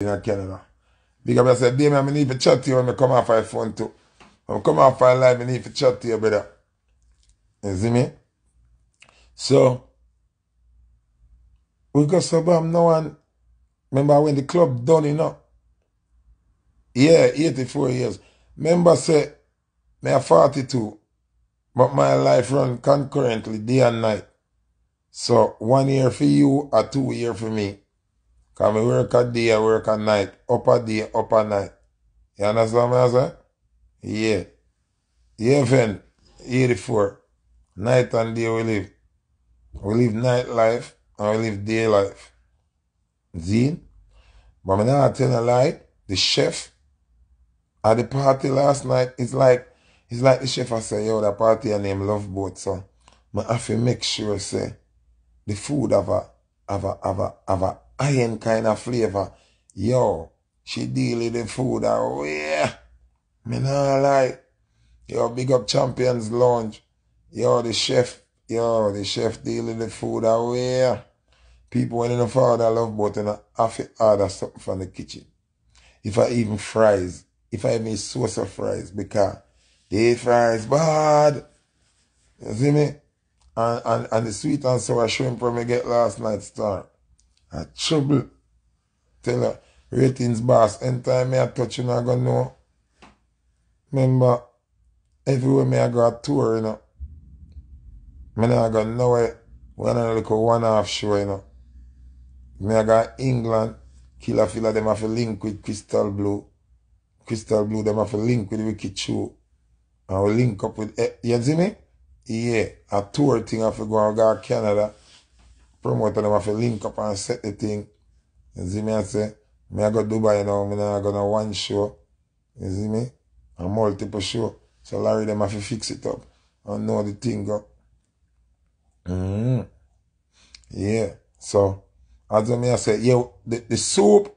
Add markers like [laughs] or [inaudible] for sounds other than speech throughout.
in Canada. Big up yourself, Damien, I need to chat to you when I come off my phone too. When I come off my live, I need to chat to you, brother. You see me? So, we got some um, now and remember when the club done, you know? Yeah, 84 years. Remember say, me a 42, but my life run concurrently day and night. So, one year for you, or two year for me. Cause me work a day, I work a night. Up a day, up a night. You understand I say? Yeah. Yeah, friend. 84. Night and day we live. We live night life and we live day life. See? But me not tell a lie. The chef at the party last night, it's like it's like the chef I say, yo, the party I name Love Boat, so I have to make sure say the food have a have a have a have a iron kind of flavor. Yo, she deal with the food oh yeah. Me not like yo big up champions lounge. Yo the chef yo the chef deal with the food oh yeah. People when in the father love and I have to order something from the kitchen. If I even fries, if I even sauce of fries because the fries bad. You see me? And, and, and the sweet and sour shrimp from me get last night star. A trouble. Tell her, ratings boss, anytime I touch you, not gonna know. Remember, everywhere me I go a tour, you know. Me not gonna know it. When I look at one half show, you know. Me I go England, Killer Filler, them have a link with Crystal Blue. Crystal Blue, them have a link with Wicked Chew. And we link up with, eh, you see me? Yeah, a tour thing I have to go and go to Canada. promoter dem a fi link up an set di ting. You zi mi a se, mi a go Dubai nou, mi nan a go nou one show. You zi mi? An multiple show. So Larry dem a fi fix it up. An nou di ting go. Mm. Yeah. So, as mi a se, yo, di soup,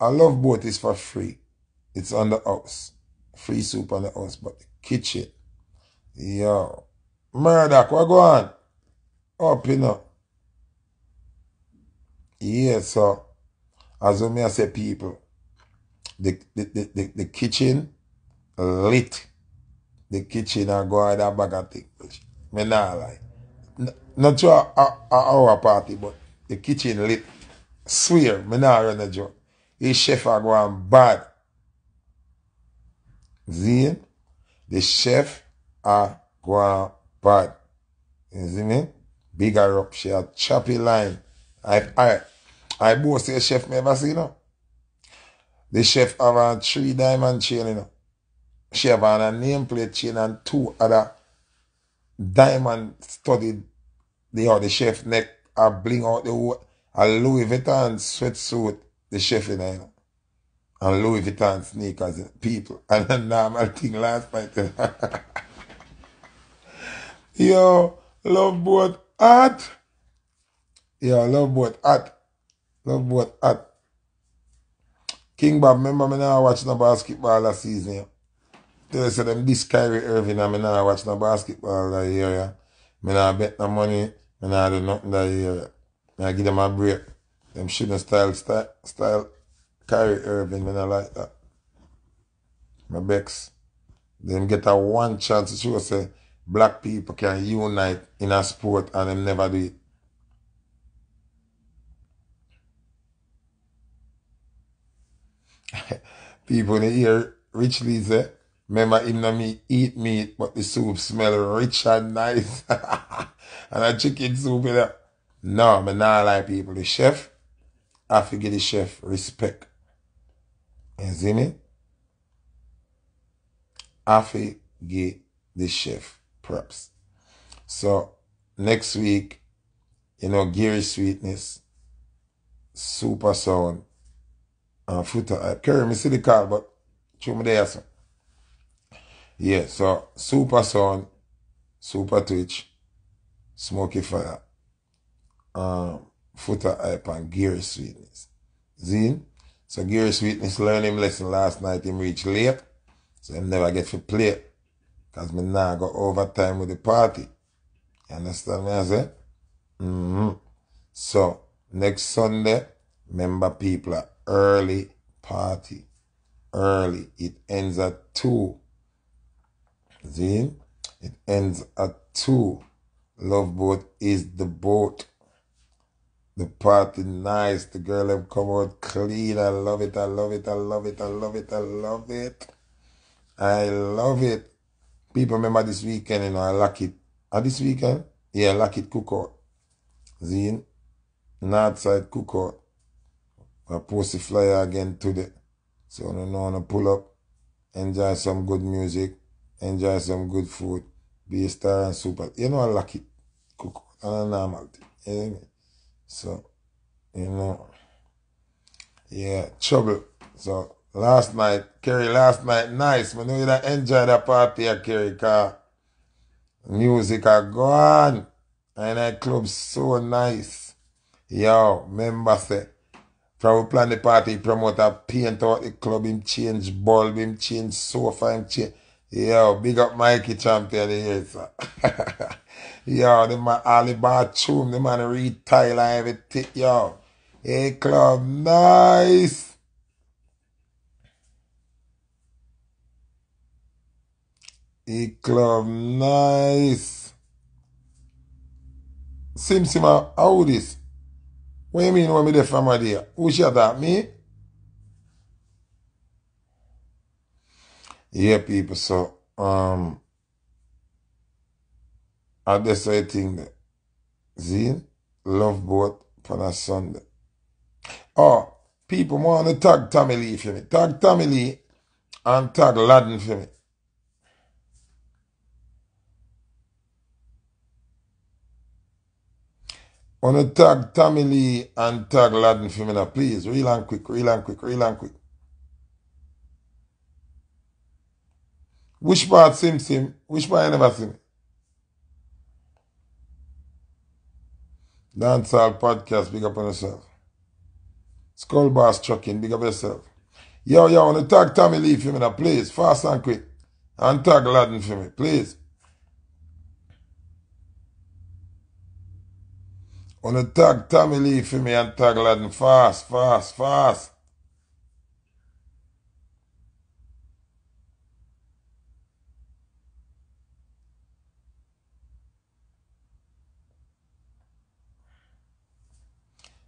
I love both is for free. It's on the house. Free soup on the house. But the kitchen. Yo. Murdoch, what go on? Up, you know. Yes, so As we may say, people, the, the, the, the, kitchen lit. The kitchen a go out a bag of things. Me not like Not to a, a, a our party, but the kitchen lit. Swear, me not run a joke. His chef are going bad. Zin, the chef a go on bad. You see me? Big her up. She a choppy line. I boast to the chef me ever see, you know. The chef have a three diamond chain, you know. She have a nameplate chain and two other diamond studded, they are the chef neck, a bling out the whole, a Louis Vuitton sweatsuit, the chef in you know, you know. And Louis Vuitton sneakers, people. [laughs] And a normal thing last night. [laughs] Yo, love boat art. Yeah, love boat hot. Love boat hot. King Bob, remember me now watch no basketball last season. Yeah. They say them this Kyrie Irving and me now watch no basketball that year. Yeah. Me now bet no money. Me now do nothing that year. Yeah. Me not give them a break. Them shooting style, style, style Kyrie Irving, me not like that. My Bex. Them get a one chance to show say black people can unite in a sport and them never do it. People in hear Rich Lee say, remember him not me eat meat, but the soup smell rich and nice. [laughs] and a chicken soup in there. No, me not like people. The chef, I give the chef respect. You see me? I have the chef props. So, next week, you know, Gary Sweetness, Super Sound, and Foota. I carry me see the car, but show me there, so. Yeah, so Super Sound, Super Twitch, Smoky Fire, um, Foota Hype, and Gear Sweetness. Zine? So Gear Sweetness learned him lesson last night, him reach late, so him never get to play. Cause me now go overtime with the party. You understand me I say? Mm-hmm. So, next Sunday, member people early party. Early. It ends at 2. See? It ends at 2. Love boat is the boat. The party nice. The girl have come out clean. I love it. I love it. I love it. I love it. I love it. I love it. People remember this weekend, you know, I like it. Ah, this weekend? Yeah, I like it cookout. Zine. Northside cookout. I post the flyer again today. So you know, I pull up, enjoy some good music, enjoy some good food, be a star and super. You know, I like it. Cookout. And a normal thing. You know? So, you know, yeah, trouble. So, last night, Kerry, last night, nice. Know you enjoy the party at Kerry, car music are gone. And that club so nice. Yo, member say, from we plan the party, promoter paint out the club, him change bulb, him change sofa, him change. Yo, big up Mikey Champion here, sir. [laughs] Yo, the man, all the bathroom, the man read tile and everything, yo. Hey, club, nice. Hey, club, nice. Sim Sim, how this? What you mean when me there from her there? Who shot at me? Yeah, people, so, um, I just say e thing Zine, love boat for a Sunday. Oh, people want to tag Tommy Lee for me. Tag Tommy Lee and tag Laden for me. Want to tag Tommy Lee and tag Laden me please. Real and quick, real and quick, real and quick. Which part Sim Sim? Which part you never see me? Dancehall Podcast, big up on yourself. Skull Boss Trucking, big up yourself. Yo, yo, want to tag Tommy Lee now, please. Fast and quick. And tag Laden me, please. Onu tag Tommy Lee for me and tag Laden fast, fast, fast.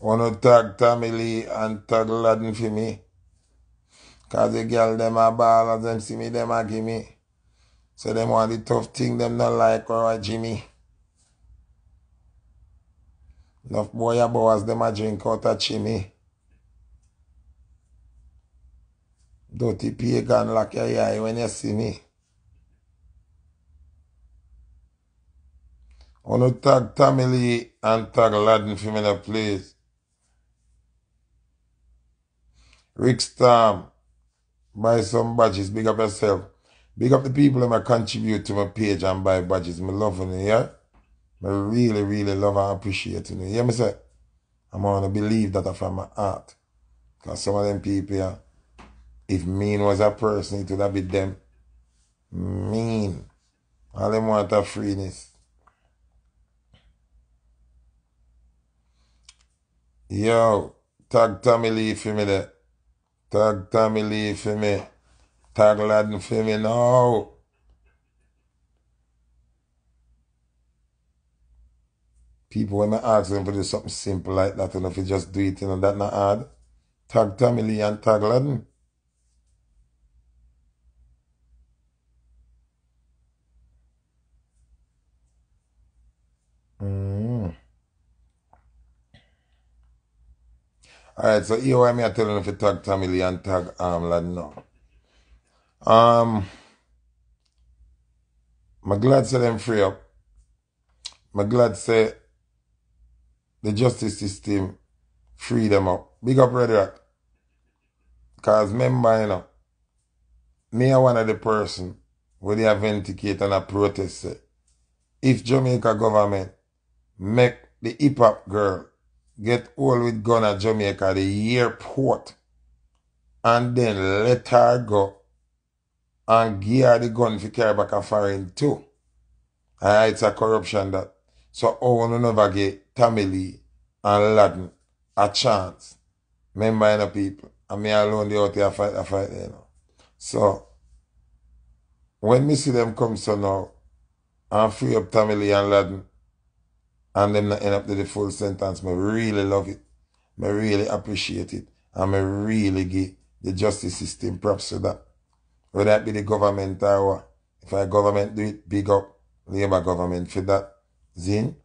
Onu tag Tommy Lee and tag Laden for me. Cause the girl them a ball as them see me, them a gimme. So them want the tough thing, them not like or a Jimmy. Enough boy a boys, them a drink out a chimney. Dirty pagan lock your eye when you see me. Want to tag Lee and tag Laden now, please. Rick Storm, buy some badges, big up yourself. Big up the people that contribute to my page and buy badges. Me loving it, yeah? I really, really love and appreciate it. You hear me say? I'm gonna believe that from my heart. Because some of them people, if mean was a person, it would have been them. Mean. All them want a freeness. Yo, tag Tommy Lee for me there. Tag Tommy Lee for me. Tag Laden for me now. People when I ask them to do something simple like that, and if you just do it, you know, that not hard. Tag Tommy Lee and tag Laden. Mm. Alright, so here why me I telling if you tag Tommy Lee and tag um Laden now. Um I'm glad say them free up. I'm glad say the justice system free them up. Big up Red Rock. Cause remember, you know, me are one of the person where they have vindicate and a protest say, if Jamaica government make the hip hop girl get all with gun at Jamaica, the airport, and then let her go and give her the gun for carry back a foreign too. And it's a corruption that. So how we never get Lee and Laden a chance Remember, you know, people. And me alone, the out here fight, I fight, you know. So, when me see them come so now, and free up Lee and Laden, and them not end up to the full sentence, me really love it. Me really appreciate it. And me really give the justice system props to that. Whether that be the government or what. If a government do it, big up Labour government for that. Zin.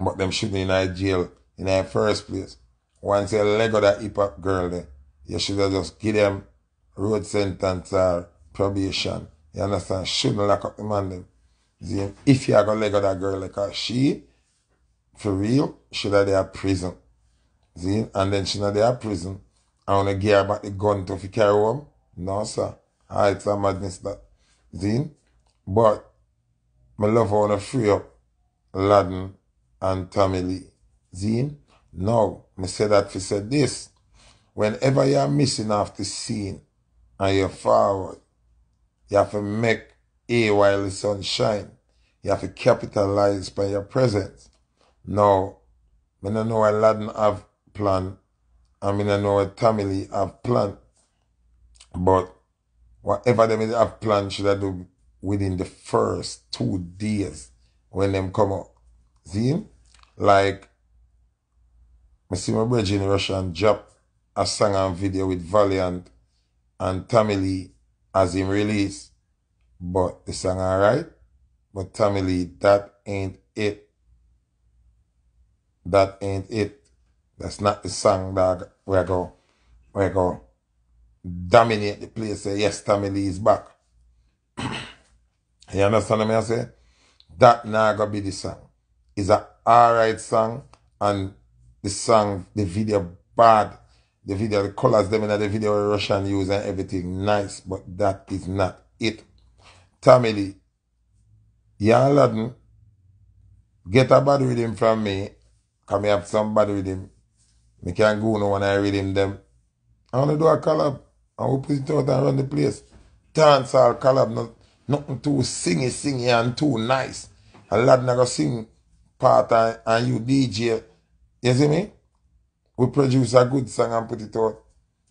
But them shouldn't in a jail in the first place. Once you leg of that hip hop girl there, you should have just give them road sentence or probation. You understand? Shouldn't lock up the man them. If you are gonna leg of that girl like she, for real, should have there prison. Zin. And then she not there prison. I wanna give her back the gun to carry home. No, sir. Ah, it's a madness that. Zin. But my love I wanna free up Laden and Tommy Lee. Zin. Now, me say that for say this. Whenever you're missing off the scene and you're forward, you have to make A while the sun shine. You have to capitalize by your presence. Now, when I don't know what Laden have plan and I don't know what Lee have plan. But whatever them have planned should I do within the first two days when them come up. See? Like, I see my brother Generation drop a song and video with Valiant and Tommy Lee as him release. But the song alright. But Tommy Lee, that ain't it. That ain't it. That's not the song that we go, we go dominate the place. Say, yes, Tommy Lee is back. [coughs] you understand what I say? That not gonna be the song. It's a alright song and the song, the video bad. The video, the colors them in the video Russian use and everything nice, but that is not it. Lee, Jan Laden, get a bad rhythm from me. Come have some bad rhythm. Me can't go no when I read rhythm them. I wanna do a collab. And we put it out and run the place. Dance all collab, not, nothing too singy, singy and too nice. A lad go sing part and, and you DJ. You see me? We produce a good song and put it out.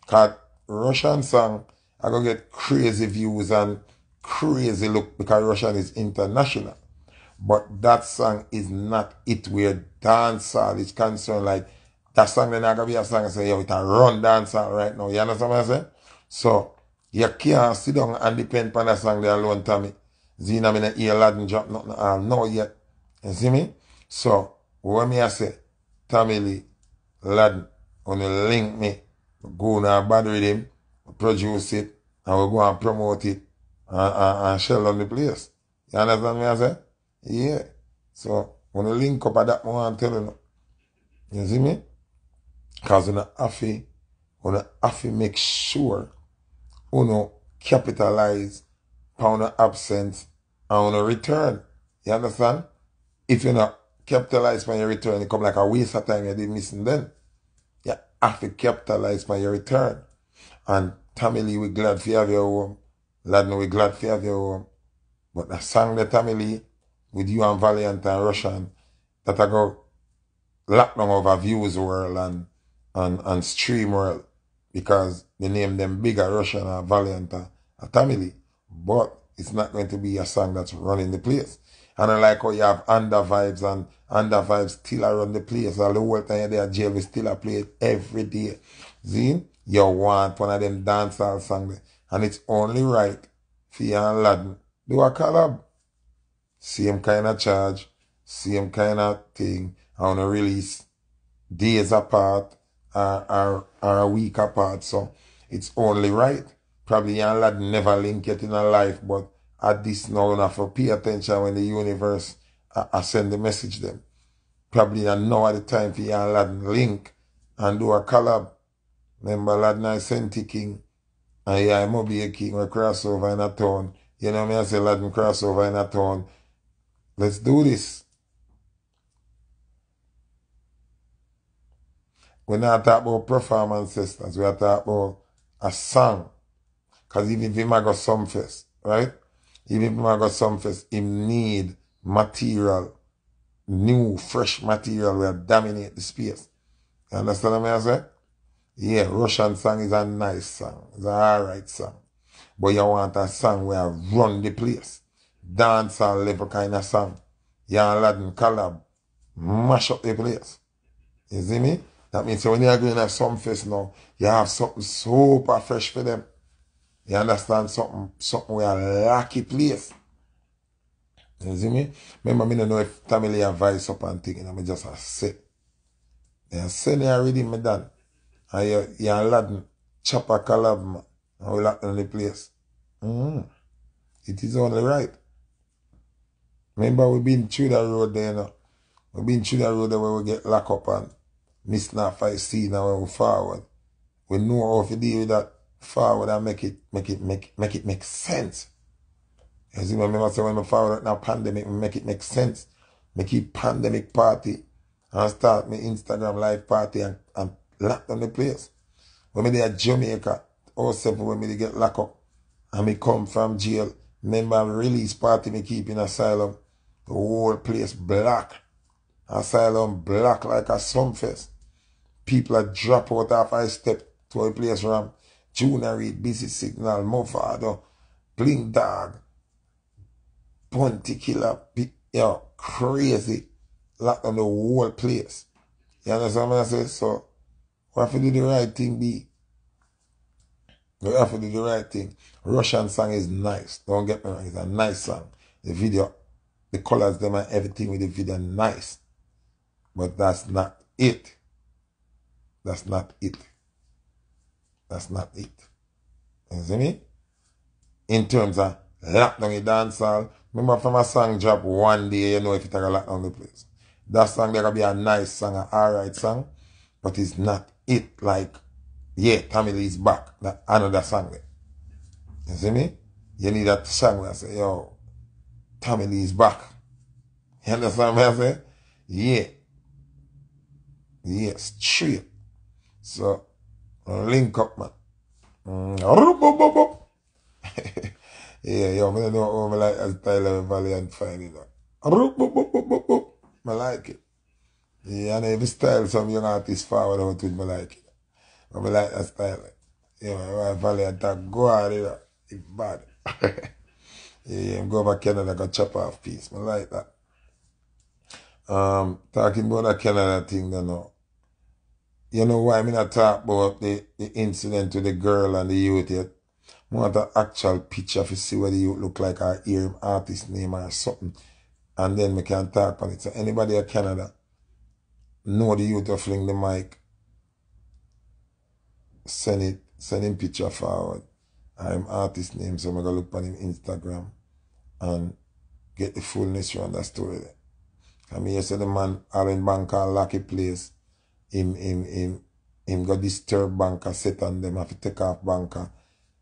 Cause Russian song, I go get crazy views and crazy look because Russian is international. But that song is not it where dancehall is concerned. Like that song then I gonna be a song and say, yo, it a run dancehall right now. You understand what I'm saying? So, you can't sit down and depend on that song there alone, Tommy. Zina, me not hear Laden drop nothing all no yet. You see me? So, wè mi a se, Tommy Lee, lad, on yon link mi, go nan bad with him, produce it, an wè go an promote it, an shell on the place. You understand mi a se? Yeah. So, on yon link up a dat mwen an tel yon. You see mi? Kaz yon afi, yon afi make sure, yon capitalize pa yon absence, an yon return. You understand? If yon a capitalize on your return, it come like a waste of time you did missing then. You have to capitalize on your return. And Tommy Lee, we glad for have your home. Laden, we glad for have your home. But the song that Tommy Lee, with you and Valiant and Russian, that I go lock down over Views World and, and, and Stream World because they name them bigger Russian or Valiant or Tommy But it's not going to be a song that's running the place. And I like how you have under vibes and under vibes still around the place. All the whole time you're there, jail, still a play it every day. See? You want one of them dancehall songs. And it's only right for you and Laden do a collab. Same kind of charge, same kind of thing. I want to release days apart are, are, are a week apart. So it's only right. Probably young lad never link it in a life, but at this now enough for pay attention when the universe I, I send the message them. Probably I know at the time for young lad link and do a collab. Remember lad I sent King and yeah, I'm be a king we crossover in a town. You know me I say lad crossover in a town. Let's do this. We're not talk about performance sisters. We are talk about a song. Because even if him go Sumfest, right? Even if him go Sumfest, him need material, new, fresh material will dominate the space. You understand what I say? Yeah, Russian song is a nice song. It's an alright song. But you want a song where I run the place. Dance all level kind of song. Yan Laden collab. Mash up the place. You see me? That means when you're going to Sumfest now, you have something super fresh for them. You understand? Something something where a lucky place. You see me? Remember, me don't know if family advice up and thinking, I'm just a sit. They say they already me done. And you, you and Laden chop a collab, man. And we lock in the place. Mm. It is only right. Remember, we been through that road there, you know. We been through that road there where we get locked up and miss not fight see now when we forward. We know how to deal with that forward and make it make it make make it make sense. As you remember say when we forward now pandemic, make it make sense. Make it pandemic party and start my Instagram live party and, and lock down the place. When me there Jamaica, 07 when me get locked up and me come from jail, remember release party me keep in asylum, the whole place black. Asylum black like a Sumfest. People are drop out off I step to a place from Junior Reid, Busy Signal, Mavado, Bling Dawg, Bounty Killer, yo, crazy. Locked on the whole place. You understand what I say? So, we have to do the right thing, B. We have to do the right thing. Russian song is nice. Don't get me wrong. It's a nice song. The video, the colors, them and everything with the video, nice. But that's not it. That's not it. That's not it. You see me? In terms of lockdown in dancehall, remember from a song drop one day, you know if you take a lockdown the place. That song there gonna be a nice song, an alright song, but it's not it like, yeah, Tommy Lee's back. That another song there. You see me? You need that song where I say, yo, Tommy Lee's back. You understand what I say? Yeah. Yes, straight. So, Link up man. Mm, [laughs] yo, mi nan nou ou oh, mi like as Tyler Valiant fine yon. Mi like it. Yon evi style som yon artist fawa nou twit mi like it. Mi like as Tyler. Yo, yon Valiant a gwa di yon. Yon bad. Yon go ba Canada ka chop off piece. Mi like that. Um, talking about a Canada thing nan nou. You know why I mean I talk about the, the incident with the girl and the youth yet? I want an actual picture to see what the youth look like or hear him artist name or something. And then we can talk on it. So anybody in Canada know the youth to fling the mic, send it, send him picture forward. I'm artist name, so I'm gonna look on him Instagram and get the fullness around that story. I mean, you said the man Allen Banker lucky place him him him him got disturb banker set on them have to take off banker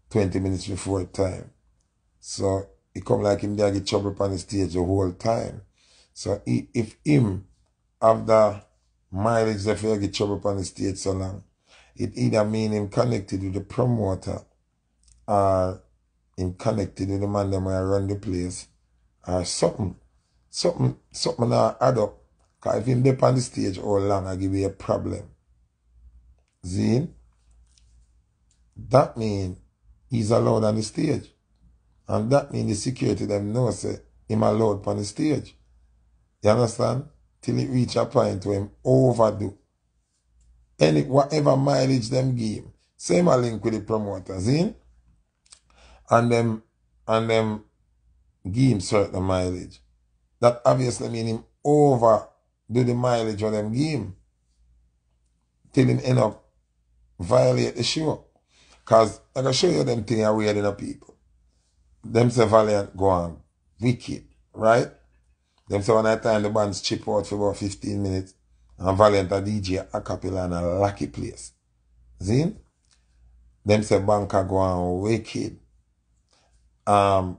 20 minutes before time. So it come like him there get trouble on the stage the whole time. So he, if him the mileage if he get trouble on the stage so long, it either mean him connected with the promoter or him connected with the man that where run the place or something. Something something add up because if him dip on the stage all long, I give you a problem. Zine, that mean he's allowed on the stage. And that mean the security them know say him allowed on the stage. You understand? Till it reach a point where him overdo. Any whatever mileage them give. Same a link with the promoters in. And them and them give him certain mileage. That obviously mean him over do the mileage of them game till him end up violate the show. Cause I can show you them thing are weird enough people. Them say Valiant go on wicked, right? Them say when I time the bands chip out for about 15 minutes and Valiant a DJ a cappella in a lucky place. See? Them say Banker go on wicked. Um,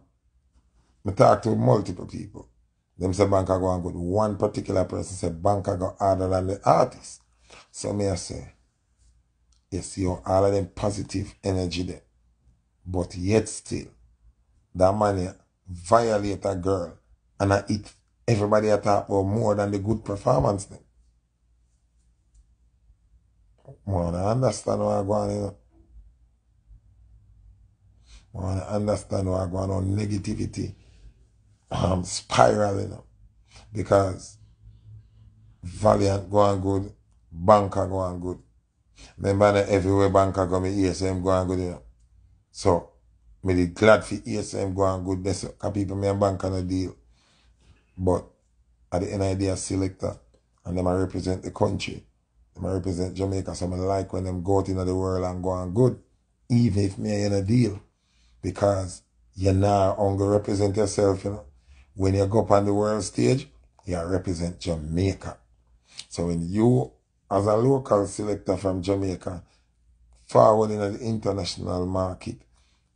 I talk to multiple people. Them say banker go and good. one particular person say banker go harder than the artist. So me I say, yes, you all of them positive energy there. But yet still, that man violate a girl and I eat everybody at talk or more than the good performance then. Man, I understand what I'm going on, you know. I understand what I'm going on. Negativity. Um, spiraling, know. Because Valiant going good, Banker going good. Remember that everywhere Banker go, me ESM going good, you know. So, me the glad for ESM going good. That's Because people me and Banker no deal. But at the end day, selector, and them I represent the country. Them I represent Jamaica. So I like when them go out into the world and go on good, even if me in a deal. Because you're not only represent yourself, you know. When you go up on the world stage, you represent Jamaica. So when you, as a local selector from Jamaica, forward in the international market,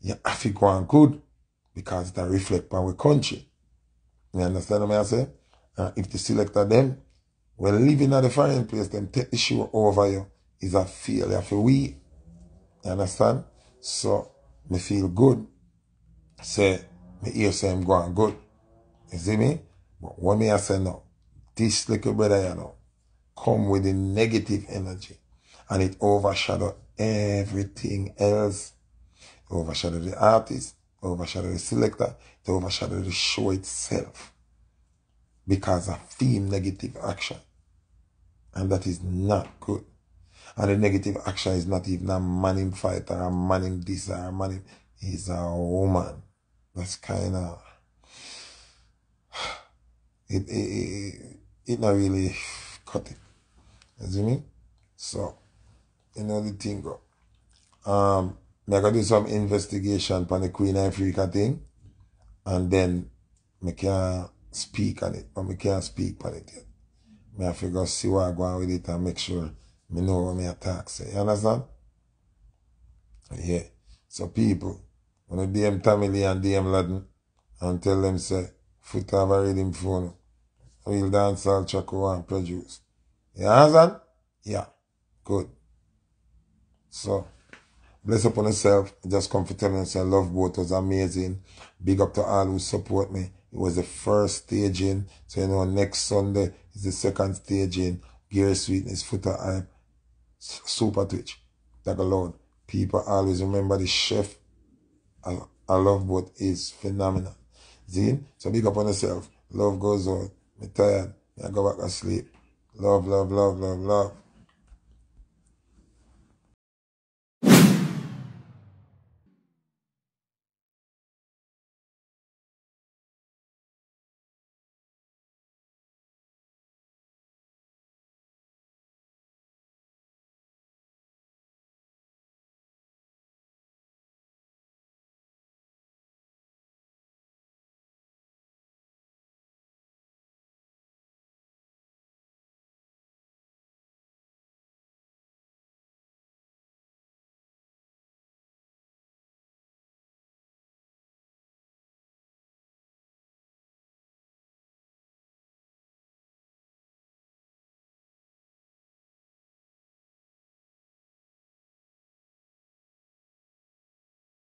you have to go on good because that reflect on our country. You understand what I say? Uh, if the selector them, when living at the foreign place, them take the show over you is a failure for we. You understand? So, me feel good. Say, me hear say I'm going good. You see me? But what me I say no, this little brother, you know, come with the negative energy and it overshadow everything else. It overshadow the artist, overshadow the selector, it overshadow the show itself because of theme negative action. And that is not good. And the negative action is not even a man in fight or a man in this or a man in, he's a woman. That's kind of, it, it, it, it not really cut it. You see me? So, you know the thing go. Um, me a do some investigation pon the Queen Africa thing and then me can speak on it, but me can't speak on it yet. Me have to go see what I go on with it and make sure me know what me attack say. You understand? Yeah. So people, when I DM Tamili and DM Laden and tell them say, foot have a rhythm phone, real dancehall choco and produce. You understand? Yeah. Good. So, bless upon yourself. Just come for telling yourself love boat was amazing. Big up to all who support me. It was the first staging. So, you know, next Sunday is the second staging. Gear Sweetness, Foota Hype, Super Twitch. Tag alone. People always remember the chef. I, I love what is phenomenal. Zine? So big up on yourself. Love goes on. Me tired. I go back to sleep. Love, love, love, love, love.